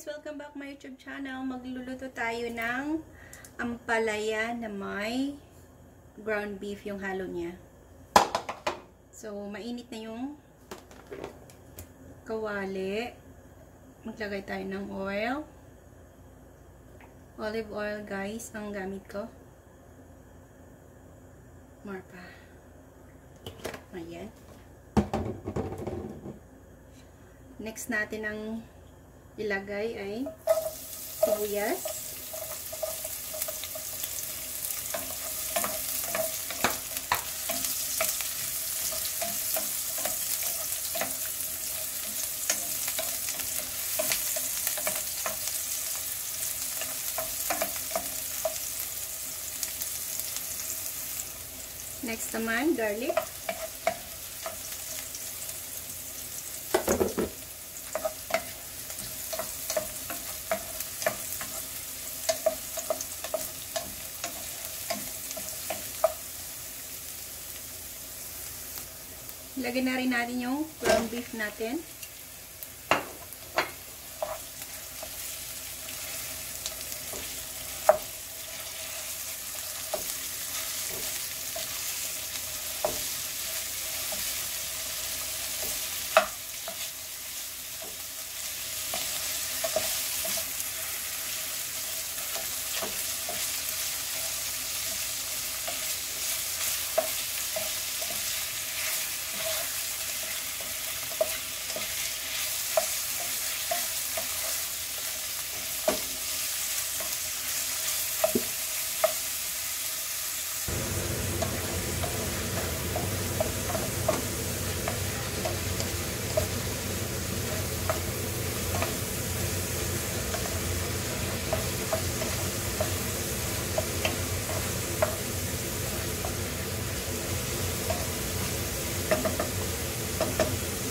guys! Welcome back my YouTube channel. Magluluto tayo ng ampalaya na may ground beef yung halo niya. So, mainit na yung kawali. Maglagay tayo ng oil. Olive oil guys, ang gamit ko. More pa. Ayan. Next natin ang ilagay ay sibuyas. Next naman, garlic. Lagyan na rin natin yung ground beef natin.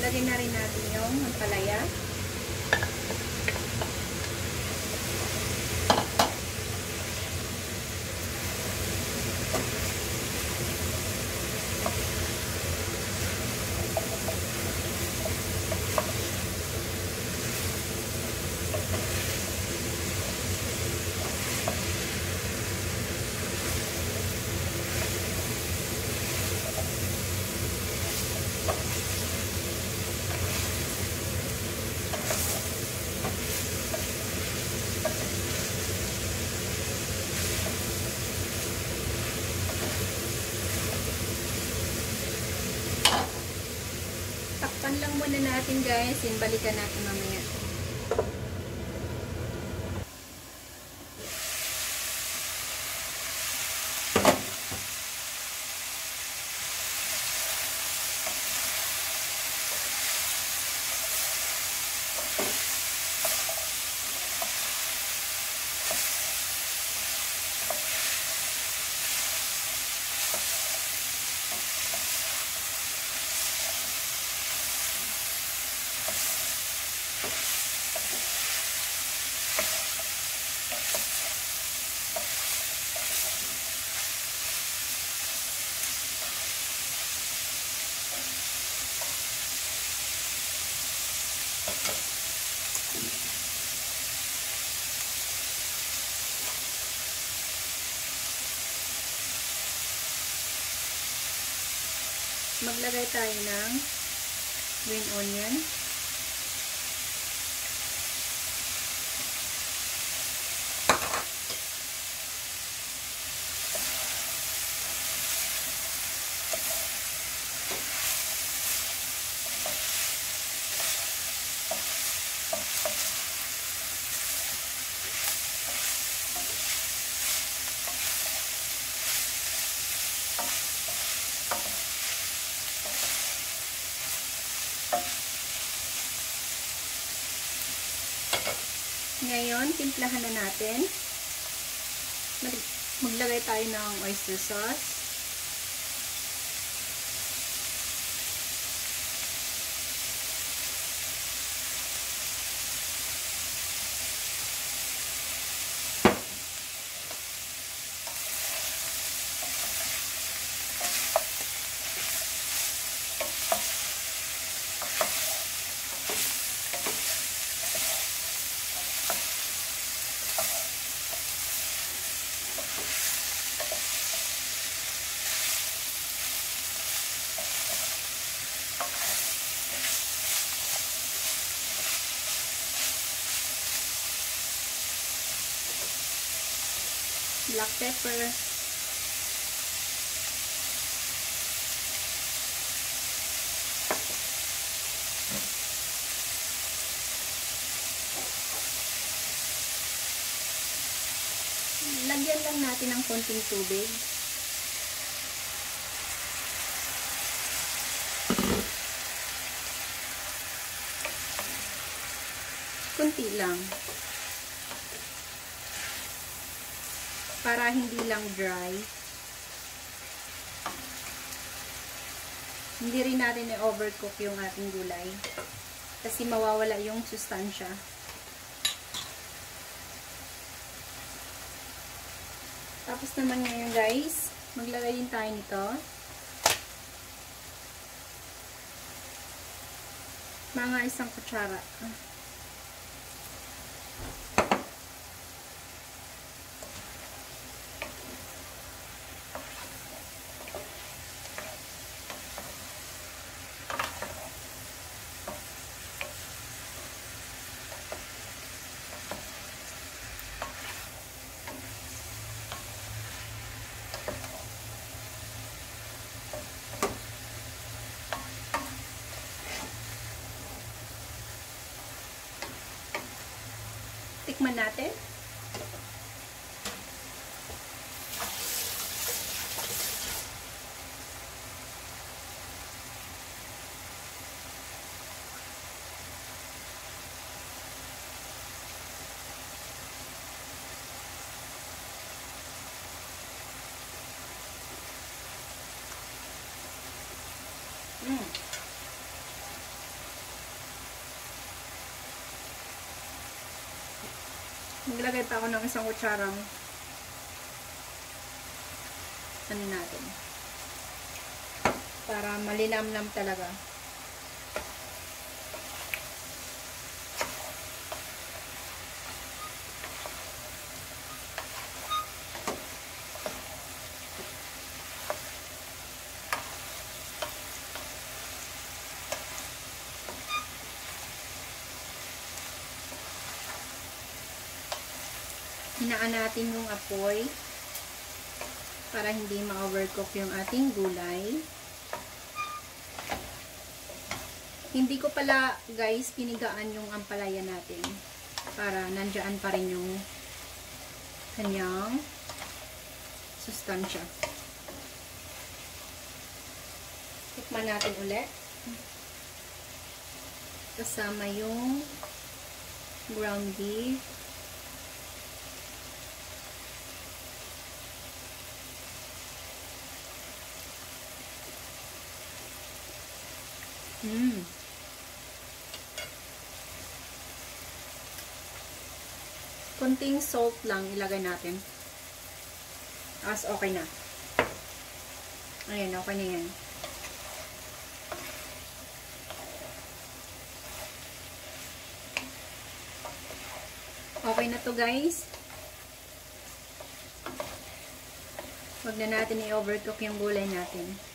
Lagyan na rin natin yung palaya. Lang muna natin guys. Yan, balikan natin mamaya. Maglagay tayo ng green onion. Ngayon, timplahan na natin. Maglagay tayo ng oyster sauce. Black pepper. Lagyan lang natin ng konting tubig. Kunti lang. Para hindi lang dry. Hindi rin natin i-overcook yung ating gulay. Kasi mawawala yung sustansya. Tapos naman ngayon guys, maglagay din tayo nito. Mga isang kutsara. Tikman natin. Mm. Maglagay pa ako ng isang kutsarang ano natin. Para malinamnam talaga. Hinaan natin yung apoy para hindi ma-overcook yung ating gulay. Hindi ko pala guys pinigaan yung ampalaya natin para nandyan pa rin yung kanyang sustansya. Tikman natin ulit. Kasama yung ground beef. Mm. Kunting salt lang ilagay natin. As okay na. Ayan, okay na yan. Okay na to guys. Huwag na natin i-overcook yung gulay natin.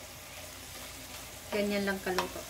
Ganyan lang kaluto.